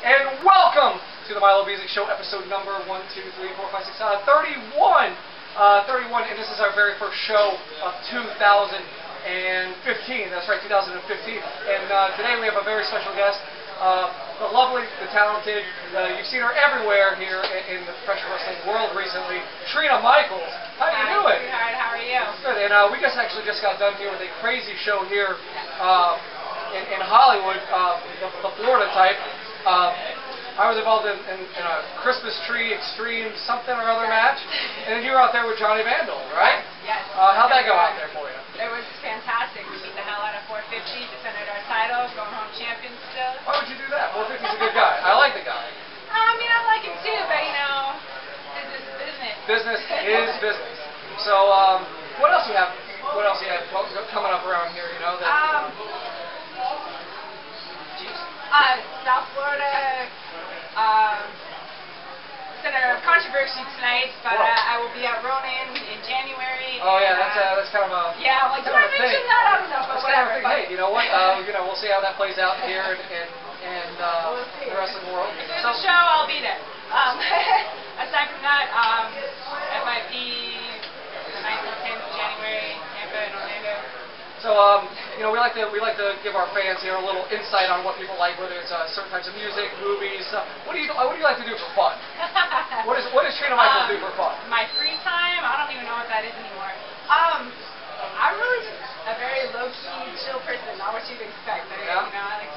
and welcome to the Milo Beasley Show, episode number 1, 2, 3, 4, 5, 6, uh, 31. Uh, 31, and this is our very first show of 2015. That's right, 2015. And uh, today we have a very special guest, uh, the lovely, the talented, uh, you've seen her everywhere here in, in the professional wrestling world recently, Trina Michaels. How are you Hi, doing? sweetheart. How are you? Good. And uh, we just actually just got done here with a crazy show here uh, in, in Hollywood, uh, the, the Florida type. Uh, I was involved in, in, in a Christmas tree extreme something or other match, and then you were out there with Johnny Vandal, right? Yes. Uh, how'd that go out there for you? It was fantastic. We beat the hell out of 450, defended our title, going home champions still. Why would you do that? 450's a good guy. I like the guy. I mean, I like him too, but you know, business is business. Business is business. So, um, what else you have? What else you have coming up around here? You know that. Um, uh, South Florida, um, center of controversy tonight, but uh, I will be at Ronin in January. oh yeah, and, that's uh, uh, that's kind of a. Yeah, I'm like, do kind I mention that? I don't know, but That's kind of whatever. thing. Hey, you know what? Uh, you know, we'll see how that plays out here and and, and uh, We'll see. the world. If there's So, a show, I'll be there. Um, aside from that, um, FIP, the 9th and 10th of January, Tampa and Orlando. so um, you know, we like to we like to give our fans here a little insight on what people like, whether it's uh, certain types of music, movies. Uh, what do you what do you like to do for fun? What is what does Trina Michaels Um, do for fun? My free time, I don't even know what that is anymore. Um, I'm really just a very low-key, chill person, not what you'd expect. I, Yeah. You know, I like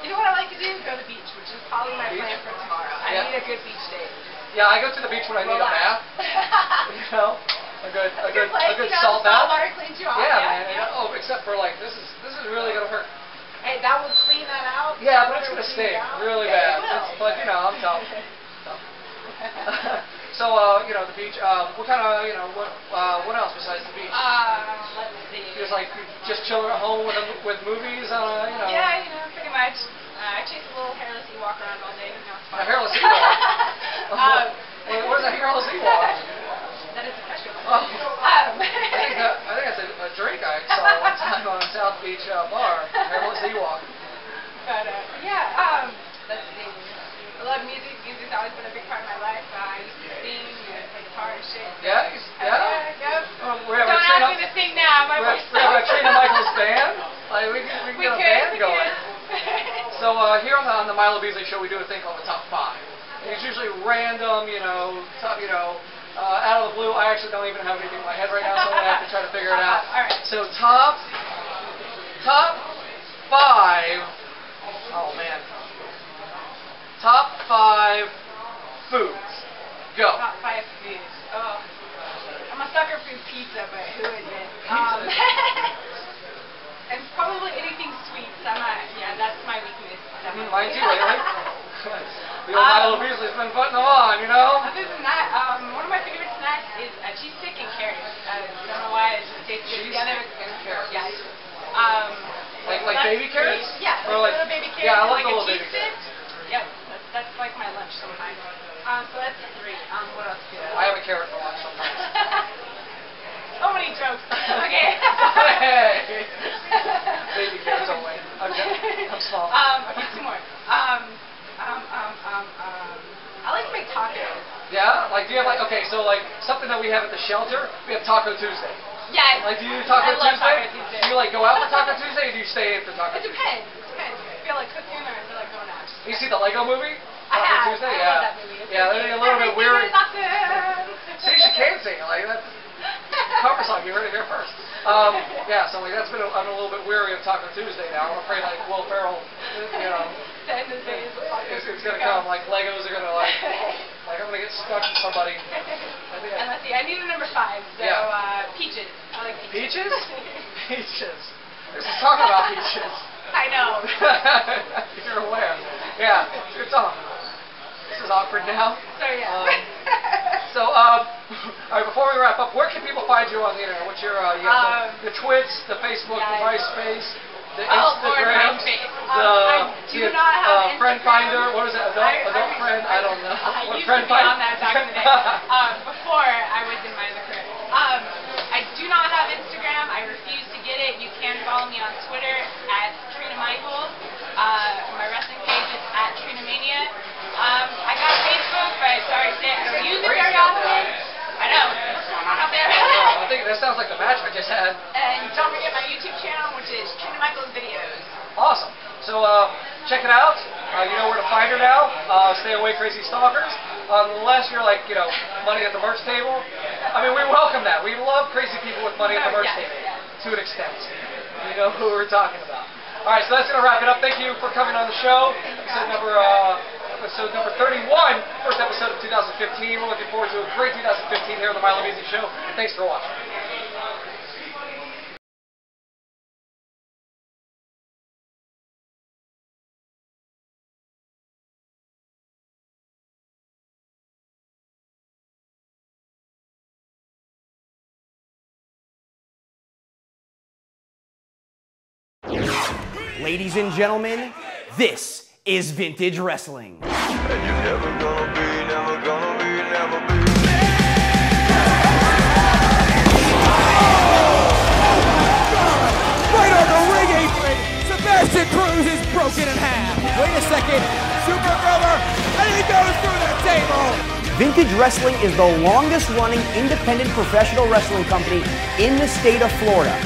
you know what I like to do? Go to the beach, which is probably my Beach? plan for tomorrow. I need a good beach day. Yeah, I go to the beach when I need a bath. You know, a good a good a good salt bath. water cleans you off. Yeah, man. yeah. oh, except for like this is this is really gonna hurt. Hey, that will clean that out. Yeah, but it's gonna sting really bad. it will. It's- but you know, I'm tough. so uh, you know, the beach. Uh, what kind of you know what uh, what else besides the beach? Um, let's see. Just like just chilling at home with with movies. Uh, you know. Yeah, you know, pretty much. Uh, I chase a little hairless Ewok around all day. You know, it's fun. A hairless Ewok? um, What, what is a hairless Ewok? A. Oh. Um, I think that, I think that's a, a drink I saw one time on South Beach uh, bar. Hairless Ewok. but uh, yeah, um, let's see. I love music. Music's always been a big part of my life. Uh, I used to sing and play guitar and shit. Yeah, yeah. yeah. Oh, we have Don't a ask Trina, me to sing now. My we have, we have a. Trina Michaels band. Like we can, we can We get a band going. So uh, here on the on the Milo Beasley show, we do a thing called the top five. And it's usually random, you know, top, you know, uh, out of the blue. I actually don't even have anything in my head right now, so I'm gonna have to try to figure it out. All right. So top, top five. Oh man. Top five foods. Go. Top five foods. Oh, I'm a sucker for pizza, but who isn't? Pizza. Um, and probably anything sweet. I'm not, yeah, that's my weakness. Definitely. Mine too lately. The old Milo Um, Beasley's been putting them on, you know. Other than that, um, one of my favorite snacks is a cheese stick and carrots. I don't know why it just tastes good Cheese together. stick and carrots. Yeah. Um, Like- like baby carrots? Yeah, Or like, like- little baby carrots. yeah, I love like the a little cheese baby stick. carrots. Yep, that's, that's like my lunch sometimes. Um, so that's three. Um, what else? do I have a carrot for lunch sometimes. so many jokes. Okay. hey! Baby carrots only. I'm, joking. I'm small. Um, okay, two more. Um, um, um, um, um, I like to make tacos. Yeah? Like, do you have like, okay, so like something that we have at the shelter, we have Taco Tuesday. Yeah. Like, do you do Taco I love Tuesday? Taco Tuesday. Do you like go out for Taco Tuesday or do you stay in for Taco Tuesday? It depends. It depends. I feel like cooking or I feel like going out. You see the Lego movie? I Taco have. Tuesday? I yeah. love that movie. It's yeah, they're a little bit weird. awesome. See, she can sing. Like, that's cover song. You heard it here first. Um, yeah, so like that's been. A, I'm a little bit weary of Taco Tuesday now. I'm afraid like Will Ferrell, you know, The end of the day is it's, it's gonna come. Like Legos are gonna like, like I'm gonna get stuck with somebody. And let's see, I need a number five. So Yeah. uh, peaches. I like peaches. peaches. Peaches. This is talking about peaches. I know. You're aware. Yeah, good song. This is awkward now. So yeah. Um, So, um, all right, before we wrap up, where can people find you on the internet? What's your, uh, you Um, the, the Twits, the Facebook, the yeah, MySpace, the Oh, Instagram, the, Um, the, uh, have Friend Instagram. Finder, what is it, adult, I- adult I- friend, I don't know. I what, friend Finder? on that back in the day. um, before I was in my other career. Um, I do not have Instagram. I refuse to get it. You can follow me on Twitter at Trina Michaels. Uh, my wrestling page is at Trina WrestleMania. Um, I got Facebook, but sorry to say I don't use it very often. I know what's going on out there. I think that sounds like the match I just had. and don't forget my YouTube channel, which is Trina Michaels Videos. Awesome. So uh, check it out. Uh, you know where to find her now. Uh, stay away, crazy stalkers. Unless you're like, you know, money at the merch table. I mean, we welcome that. We love crazy people with money at the merch Yes, table yes. to an extent. You know who we're talking about. All right, so that's gonna wrap it up. Thank you for coming on the show. Episode number uh, episode number 31, first episode of 2015. We're looking forward to a great 2015 here on the Milo Music Show. Thanks for watching. Ladies and gentlemen, this is Vintage Wrestling. And you're never gonna be, never gonna be, never be. Right on the ring apron, Sebastian Cruz is broken in half. Wait a second, Super Brother, and he goes through the table. Vintage Wrestling is the longest running independent professional wrestling company in the state of Florida.